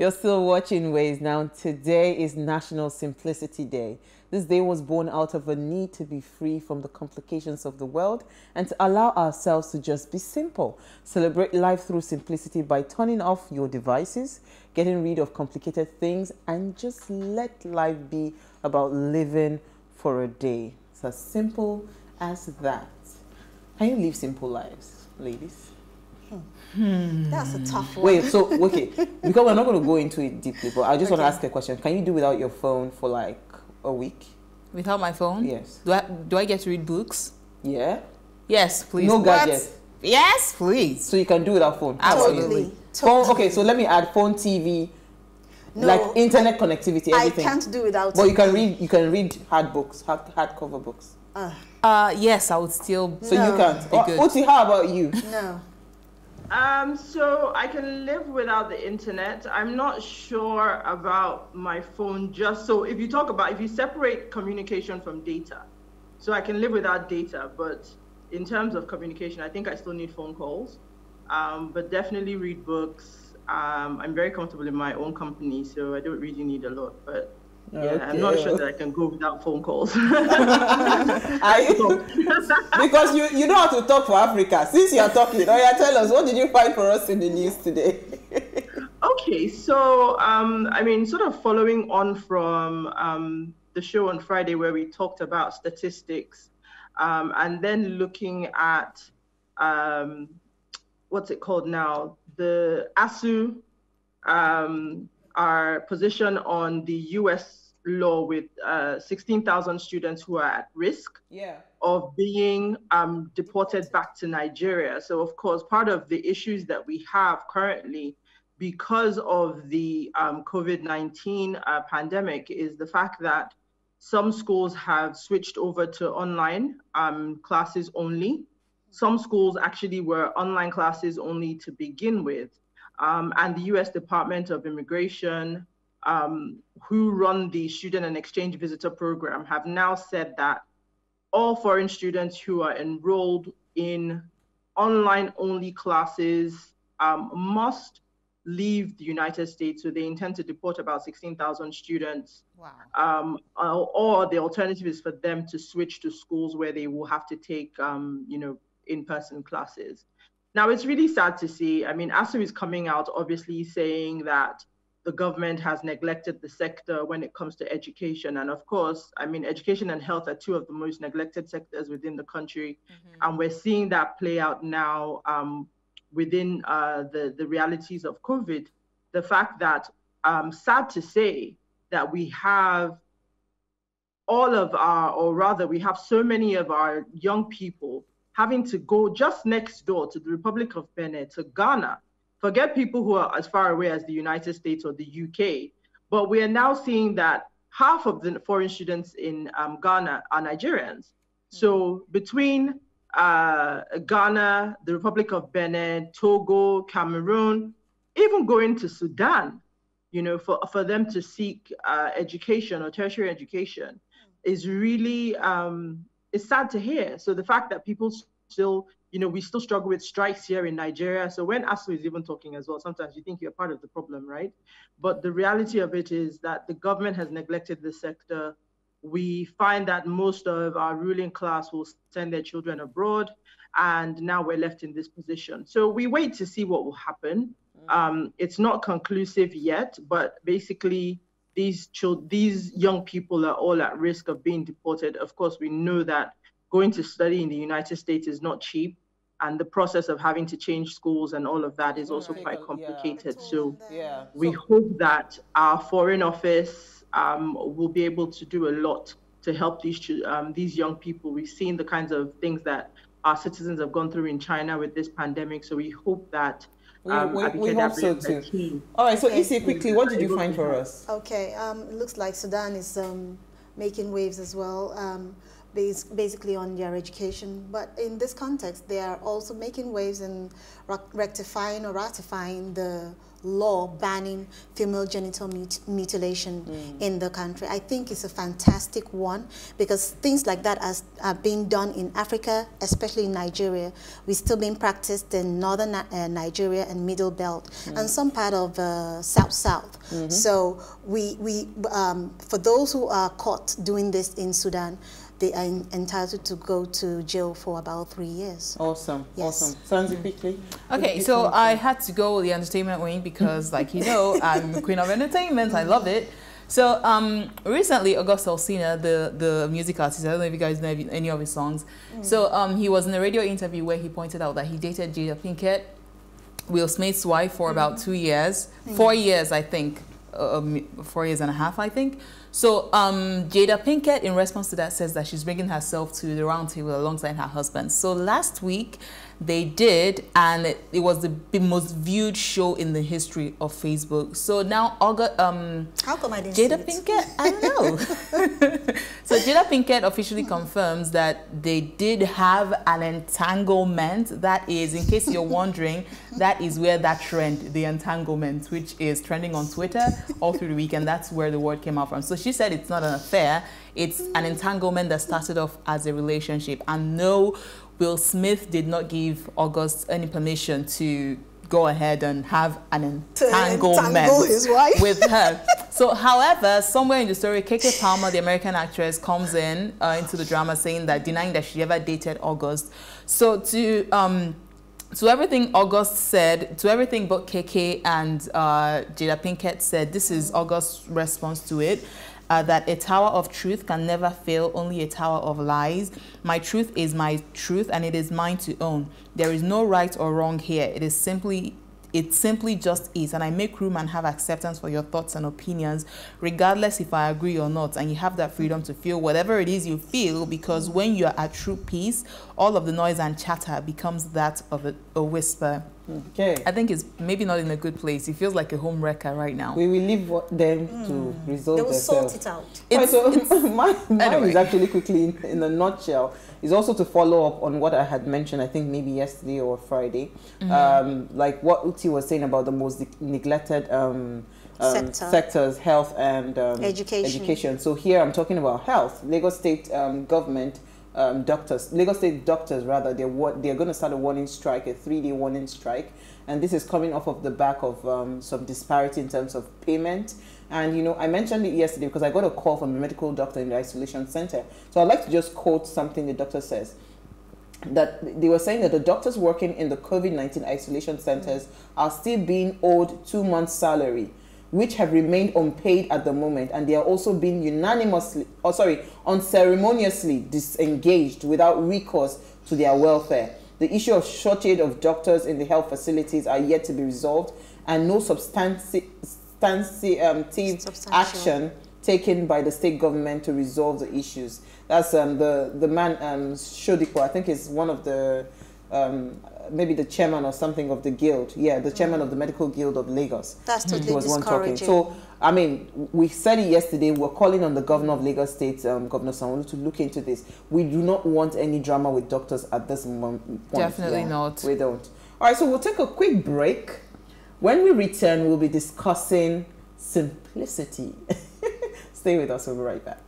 You're still watching Ways. Now, today is National Simplicity Day. This day was born out of a need to be free from the complications of the world and to allow ourselves to just be simple. Celebrate life through simplicity by turning off your devices, getting rid of complicated things, and just let life be about living for a day. It's as simple as that. Can you live simple lives, ladies? Hmm. That's a tough one. Wait, so okay, because we're not going to go into it deeply, but I just okay. want to ask a question. Can you do without your phone for like a week? Without my phone? Yes. Do I do I get to read books? Yeah. Yes, please. No gadgets. Yes, please. So you can do without phone. Absolutely. Phone. Okay, so let me add phone, TV, no, like internet connectivity, everything. I can't do without. But you can read. You can read hard books, hard hardcover books. Uh, uh yes, I would still. So no. you can't. Oh, Uti, how about you? No. Um, so I can live without the internet. I'm not sure about my phone. Just so if you talk about if you separate communication from data, so I can live without data. But in terms of communication, I think I still need phone calls. Um, but definitely read books. Um, I'm very comfortable in my own company, so I don't really need a lot. But yeah, okay. I'm not sure that I can go without phone calls. I, because you, you know how to talk for Africa. Since you're talking, oh yeah, tell us, what did you find for us in the news today? okay, so um, I mean, sort of following on from um, the show on Friday where we talked about statistics um, and then looking at um, what's it called now? The ASUU um, our position on the US law with uh, 16,000 students who are at risk yeah. of being um, deported back to Nigeria. So, of course, part of the issues that we have currently because of the um, COVID 19 uh, pandemic is the fact that some schools have switched over to online um, classes only. Some schools actually were online classes only to begin with. Um, and the US Department of Immigration um, who run the student and exchange visitor program have now said that all foreign students who are enrolled in online only classes um, must leave the United States. So they intend to deport about 16,000 students. Wow. Um, or the alternative is for them to switch to schools where they will have to take, um, you know, in-person classes. Now it's really sad to see. I mean, ASUU is coming out obviously saying that the government has neglected the sector when it comes to education. And of course, I mean, education and health are two of the most neglected sectors within the country. Mm-hmm. And we're seeing that play out now um, within uh, the, the realities of COVID. The fact that, um, sad to say, that we have all of our, or rather, we have so many of our young people having to go just next door to the Republic of Benin, to Ghana, Forget people who are as far away as the United States or the UK, but we are now seeing that half of the foreign students in um, Ghana are Nigerians. So between uh, Ghana, the Republic of Benin, Togo, Cameroon, even going to Sudan, you know, for, for them to seek uh, education or tertiary education is really, um, it's sad to hear. So the fact that people still you know, we still struggle with strikes here in Nigeria. So when ASUU is even talking as well, sometimes you think you're part of the problem, right? But the reality of it is that the government has neglected the sector. We find that most of our ruling class will send their children abroad, and now we're left in this position. So we wait to see what will happen. Mm. Um, it's not conclusive yet, but basically, these children, these young people are all at risk of being deported. Of course, we know that going to study in the United States is not cheap. And the process of having to change schools and all of that is also right. quite complicated. Yeah. So yeah. we so, hope that our foreign office um, will be able to do a lot to help these um, these young people. We've seen the kinds of things that our citizens have gone through in China with this pandemic. So we hope that um, we, we, we hope so too. All right, so okay. Isi, quickly, what did you find for us? Okay, um, it looks like Sudan is um, making waves as well. Um, bas- basically on their education. But in this context, they are also making waves in rectifying or ratifying the law banning female genital mut- mutilation in the country. I think it's a fantastic one because things like that as, are being done in Africa, especially in Nigeria. We're still being practiced in northern uh, Nigeria and Middle Belt and some part of uh, South South. So we, we um, for those who are caught doing this in Sudan, they are en- entitled to go to jail for about three years. Awesome, Yes. awesome. Sanzi, quickly. Okay, Quickly, so. I had to go the entertainment wing because, like you know, I'm the queen of entertainment. I love it. So um, recently, August Alsina, the the music artist, I don't know if you guys know any of his songs. So um, he was in a radio interview where he pointed out that he dated Jada Pinkett, Will Smith's wife, for about two years, four years, I think, uh, um, four years and a half, I think. So um, Jada Pinkett, in response to that, says that she's bringing herself to the round table alongside her husband. So last week they did, and it, it was the most viewed show in the history of Facebook. So now August, um, How come I didn't Jada? Pinkett, I don't know. so Jada Pinkett officially confirms that they did have an entanglement. That is, in case you're wondering, that is where that trend, the entanglement, which is trending on Twitter all through the weekend, that's where the word came out from. So she said it's not an affair, it's an entanglement that started off as a relationship. And no, Will Smith did not give August any permission to go ahead and have an entanglement entangle his wife. with her. So, however, somewhere in the story, Keke Palmer, the American actress, comes in uh, into the drama saying that denying that she ever dated August. So, to um, to everything August said, to everything but Keke and uh, Jada Pinkett said, this is August's response to it. Uh, that a tower of truth can never fail, only a tower of lies. My truth is my truth, and it is mine to own. There is no right or wrong here. It is simply it simply just is. And i make room and have acceptance for your thoughts and opinions regardless if i agree or not. And you have that freedom to feel whatever it is you feel because when you're at true peace all of the noise and chatter becomes that of a, a whisper Okay. i think it's maybe not in a good place it feels like a home wrecker right now We will leave what- them to resolve They will sort it out. Right, It's- so my, mine Anyway. is actually quickly in, in a nutshell is also to follow up on what I had mentioned I think maybe yesterday or Friday Mm-hmm. um, like what Uti was saying about the most neglected um, um, Sector. sectors health and um, Education. education so here I'm talking about health Lagos State um, government um, doctors Lagos State doctors rather they're what they're going to start a warning strike a three-day warning strike and this is coming off of the back of um, some disparity in terms of payment. And you know, I mentioned it yesterday because I got a call from a medical doctor in the isolation center. So I'd like to just quote something the doctor says that they were saying that the doctors working in the COVID 19 isolation centers are still being owed two months' salary, which have remained unpaid at the moment, and they are also being unanimously, or sorry, unceremoniously disengaged without recourse to their welfare. The issue of shortage of doctors in the health facilities are yet to be resolved, and no substantive action taken by the state government to resolve the issues. That's um, the the man um, Shodipo. I think is one of the um, maybe the chairman or something of the guild. Yeah, the chairman of the medical guild of Lagos. That's He totally was one talking. discouraging. So I mean, we said it yesterday. We're calling on the governor of Lagos State, um, Governor Sanwo, to look into this. We do not want any drama with doctors at this moment. Definitely not. We don't. All right, so we'll take a quick break. When we return, we'll be discussing simplicity. Stay with us. We'll be right back.